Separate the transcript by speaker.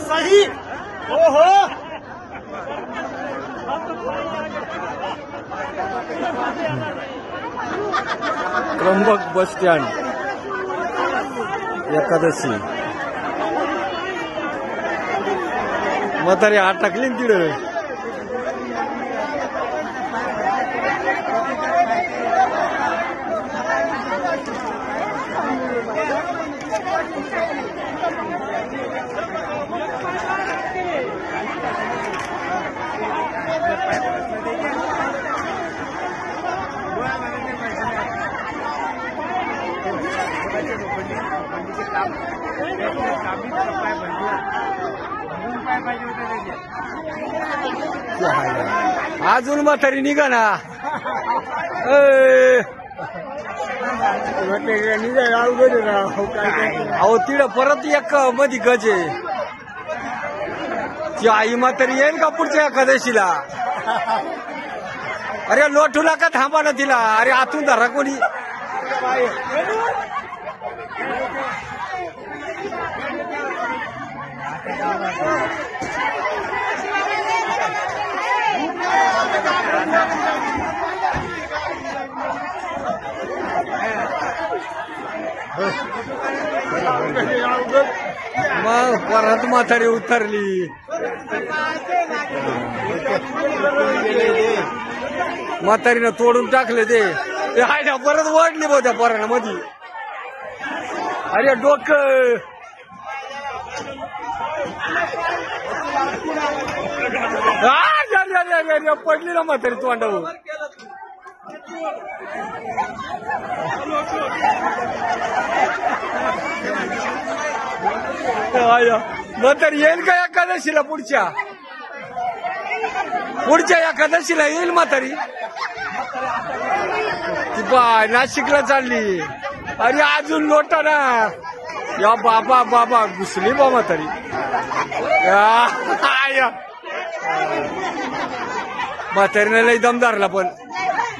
Speaker 1: सही? हो हो
Speaker 2: त्र्यंबक बस स्टँड. एकादशी. म्हातारी आत टाकली ना तिकडं. अजून म्हातारी निघा ना. अहो तिड परत एक मधी गज आहे ती आई म्हातारी येईल का पुढच्या एकादशीला अरे लोटू नका थांबा ना तिला अरे आतून धरा कोणी मग परत म्हातारी उतरली. म्हातारीनं तोडून टाकले ते. ते हाय ना परत वाढली बघ त्या पोरानं मधी अरे डोक. पडली ना म्हातारी तोंडावर. नंतर येईल का एकादशीला पुढच्या? पुढच्या एकादशीला येईल म्हातारी? ती बा नाशिकला चालली. अरे अजून लोटा ना. या बाबा बाबा घुसली बा म्हातारी. म्हातारीने आय. म्हातारीनं लई दमदारला पण.